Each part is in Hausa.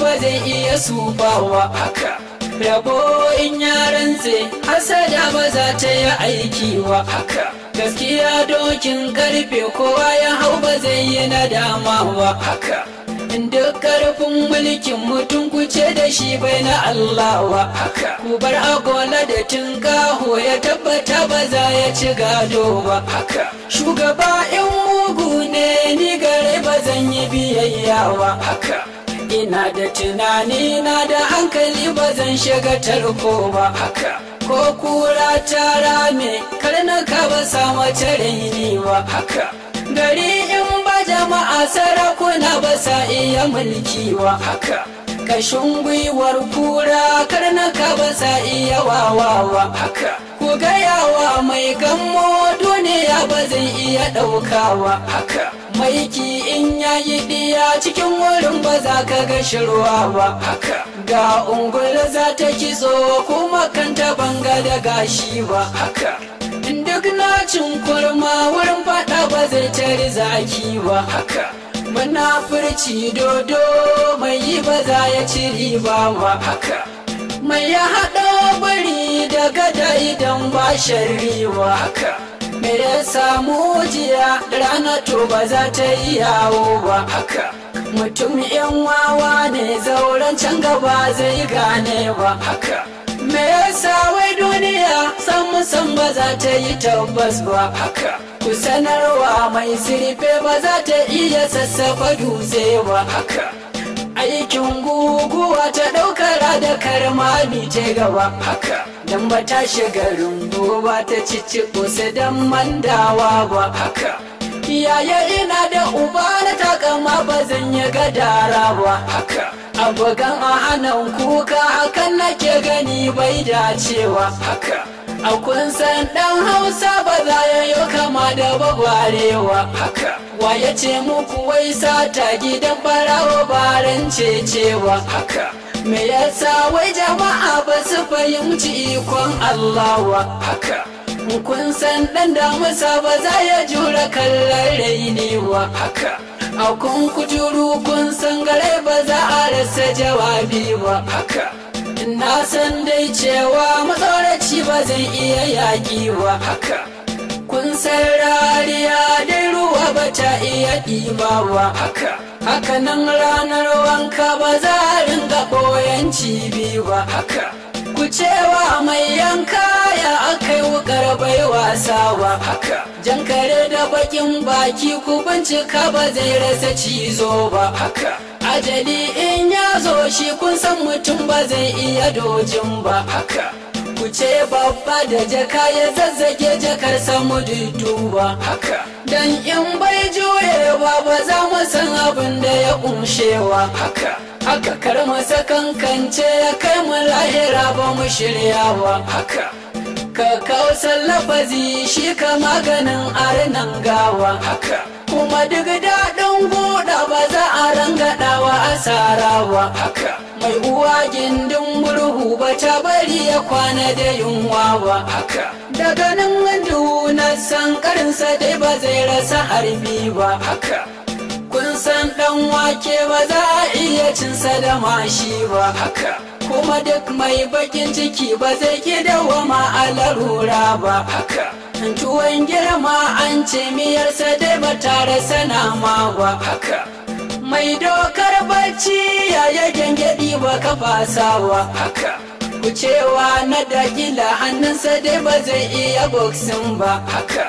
ba zai iya sufawa haka. Rabo in yaran zai hasada ba za ta yi aiki wa haka. Gaskiya dokin ƙarfe kowa ya hau ba zai yi nadama wa haka. Duk ƙarfin mulkin mutum kuce da shi bai na Allah wa haka. Ku bar agola da tunkaho ya tabbata ba za ya ci gado ba haka. Shugaba in mugu ne ni gare ba zan yi biyayya wa haka. Ina da tunani na da hankali ba zan shiga tarko ba. Haka. Ko kura ta rame karnaka ba sa mace raini ba. Haka. Gari in ba jama'a sarakuna ba sa iya mulki ba. Haka. Kashin gwiwar kura karnaka ba sa iya wawawa haka. Ku gayawa mai gammo duniya ba zai iya ɗaukawa. Haka. Maiki in yayi diya cikin wurin ba za ka ga shirwa ba. Haka. Ga ungula za ta kitso kuma kanta banga da gashi ba. Haka. Duk nacin kurma wurin fada ba zai tari zaki ba. Haka. Munafurci dodo mai yi ba za ya ci riba ba. Haka. Mai ya haɗa bari da gada idan ba shari'a haka. Me ya samu jiya rana to ba za ta yi yawo ba. Haka. Mutum yan wawa ne zauren can gaba zai gane ba. Haka. Me yasa wai duniya san musan ba za ta yi tabbas ba? Haka. Ku sanarwa mai sirfe ba za ta iya sassafa dutse ba. Haka. Aikin guguwa ta ɗaukara da karmami ta gaba. Haka. Dan ba ta shiga rumbu ba ta cici kusa dan mandawa ba. Haka. Yaya ina da uba na takama ba zan yi gadara ba. Haka. Abokan a hannun kuka hakan nake gani bai dacewa haka. A kun san dan hausa ba za ya yi kama da bagwarewa haka. Wa ya ce muku wai sata gidan barawa baran cecewa? Haka. Me yasa wai jama'a ba su fahimci ikon Allah wa haka kun san dan damusa ba za ya jura kallon rainewa haka. A kun kuturu kun san gare ba za a rasa jawabi ba. Haka. Na san dai cewa matsoraci ba zai iya yaƙi ba. Haka. Kun san rariya dai ruwa ba ta iya ɗiba ba haka. Hakanan ranar wanka ba za a ringa ɓoyen cibi ba. Haka. Ku cewa mai yanka ya akai wukar bai wasa ba. Haka. Jan kare da bakin baki ku bincika ba zai rasa cizo ba. Haka. Ajali in ya zo shi kun san mutum ba zai iya dojin ba. Haka. Ku ce babba da jaka ya zazzage jakar samu ba haka. Dan in bai juye ba ba za mu san abin da ya kumshewa. Haka. Haka kar mu sakankance ya kai mu lahira ba mu shirya ba haka. Ka kausar lafazi shi ka maganin arnan gawa. Haka. Kuma duk ba haka. Mai uwa gindin murhu ba ta bari ya kwana da yunwa ba. Haka. Daga nan na san karinsa dai ba zai rasa harbi ba. Haka. Kun san ɗan wake ba za a iya cinsa da mashi ba. Haka. Kuma duk mai bakin ciki ba zai ki dawama a larura ba. Haka. Tuwon girma an ce miyarsa dai ba tare sanama ba. Haka. Mai dokar bacci ya ya gyangyaɗi ba ka fasa ba. Haka. Ku cewa na dakila hannunsa dai ba zai iya boxing ba. Haka.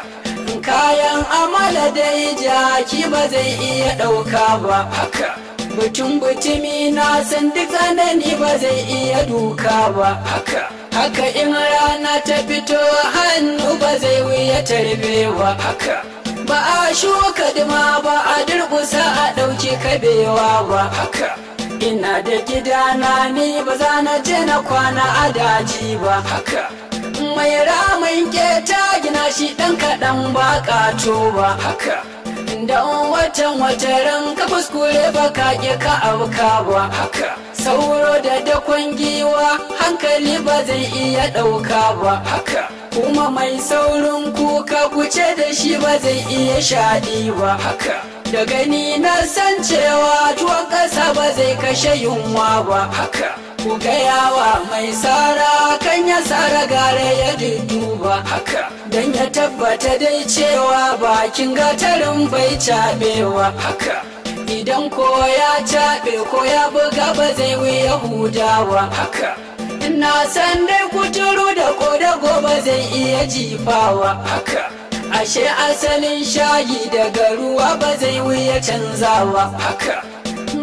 Kayan amala dai jaki ba zai iya ɗauka ba. Haka. Butun butumi na san duk tsanani ba zai iya duka ba. Haka. Haka in rana ta fito hannu ba zai wuya tarbewa haka. Ba a shuka dima ba a durkusa a ɗauki kabewa ba. Haka. Ina da gidana ni ba za na je na kwana a daji ba. Haka. Mai ramin keta gina shi ɗan kaɗan ba ƙato ba. Haka. Da watan wataran ka kuskure ba ka ƙi ka auka ba. Haka. Sauro da dakon giwa hankali ba zai iya ɗauka ba. Haka. Kuma mai saurin kuka kuce da shi ba zai iya shaɗi ba. Haka. Da gani na san cewa tuwon ƙasa ba zai kashe yunwa ba. Haka. Ku gayawa mai sara kan ya sara gare ya duduba haka. Don ya tabbata dai cewa bakin gatarin bai cabewa haka. Idan ko ya caɓe ko ya buga ba zai wuya hudawa. Haka. Na san dai kuturu iya jifawa. Haka. Ashe asalin shayi daga ruwa ba zai wuya canzawa. Haka.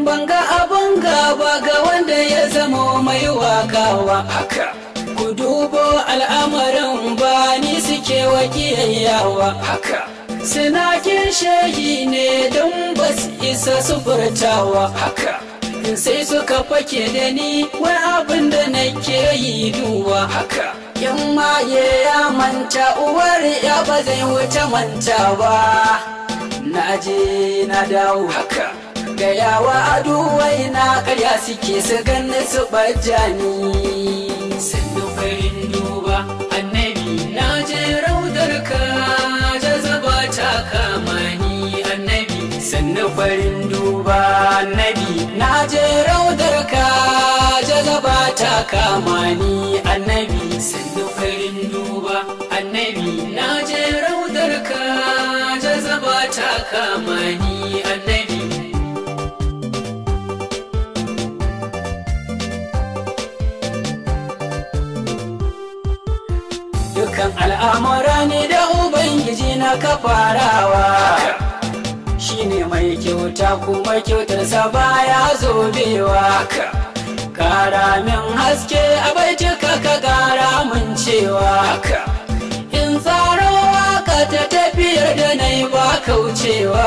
Banga abin gaba ga wanda ya zama mai wakawa. Haka. Ku dubo al'amarin ba ni suke wakiyayyawa haka. Sinakin shayi ne don ba su isa su furtawa. Haka. Sai suka fake da ni wani abin da nake yi duwa haka. Yan maye ya manta uwar ya ba zai wuce manta ba. Na je na dawo haka. gayawa aduwai na karya suke su ganni su bajani sannu farin duba annabi na je raudar ka jazaba ta kama ni annabi. Sannu farin duba annabi na je raudar ka jazaba ta kama ni ta kama ni annabi. Dukan al'amura ne da ubangiji na kafarawa shine mai kyauta kuma kyautarsa baya zobewa. Kara min haske a baituka ka kara min cewa. Tafiyar da na yi ba kaucewa.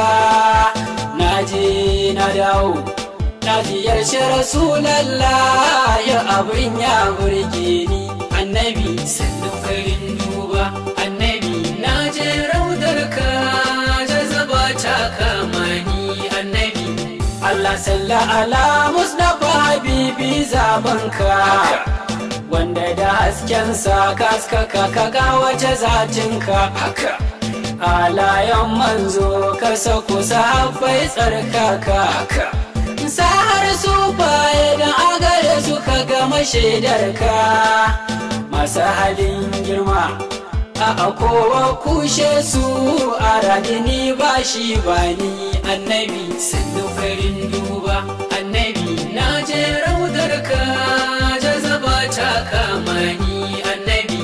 Na je na dawo na ziyarci rasulallah ya abin ya burge ni. Annabi sannu farin duba. Annabi na je raudar ka jazaba ta kama ni. Annabi Allah salla ala Mustapha Habibi zabanka haka wanda da haskensa kaskaka ka ga wace zatinka. Haka. Alayan manzo ka sako sahabbai tsarkaka. Sahar su baya da agare suka gama shaidarka. Masu halin girma a kowa kushe su. A radini ba shi ba ni annabi. Sannu farin duba annabi. Na je raudar ka jazaba ta kama ni annabi.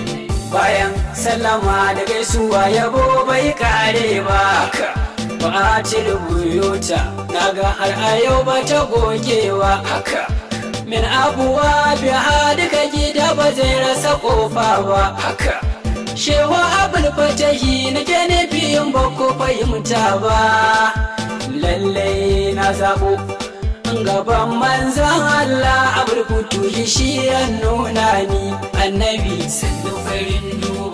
Bayan sallama da gaisuwa yabo bai kare ba. Ba ci rubuyota na ga har a yau ba ta gogewa. Haka min abuwa biya duka gida ba zai rasa ƙofa ba. Haka shewa abul fatahi nake nufiyin ba ko fahimta ba. Lallai na zabo gaban manzan Allah abul kutuhi shi ya nuna ni. Annabi sannu farin duba.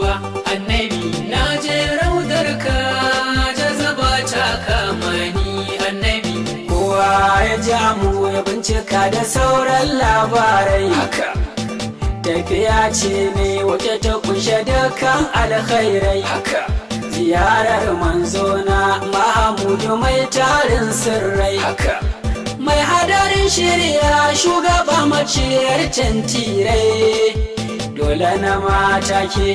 Ya ja mu ya bincika da sauran labarai. Haka. Tafiya ce ne wace ta kunshe dukkan alkhairai. Haka. Ziyarar manzona mahamudu mai tarin sirrai. Haka. Mai hadarin shirya shugaba maciyar tantirai dole na mata ke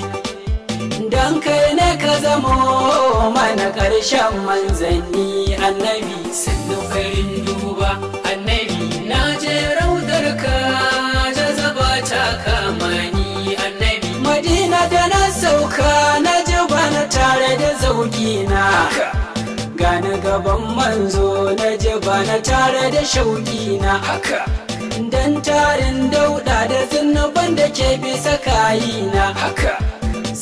don kai ne ka zamo mana ƙarshen manzanni. Annabi sannu farin duba. Annabi na je raudar ka jazaba ta kama ni. Annabi madina da na sauka na ji bana tare da zaukina. Haka gani gaban manzo na ji bana tare da shaukina. Haka dan tarin dauda da zunuban da ke bisa kayina. Haka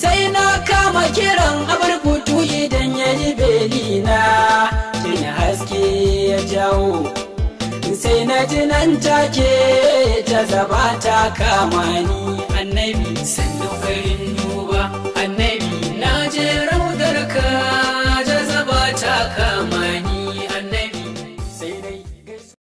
sai na kama kiran abar kutu idan ya yi belina tuni haske ya jawo. Sai na ji nan take ta zaba ta kama ni. Annabi sannu farin duba. Annabi na je raudar ka.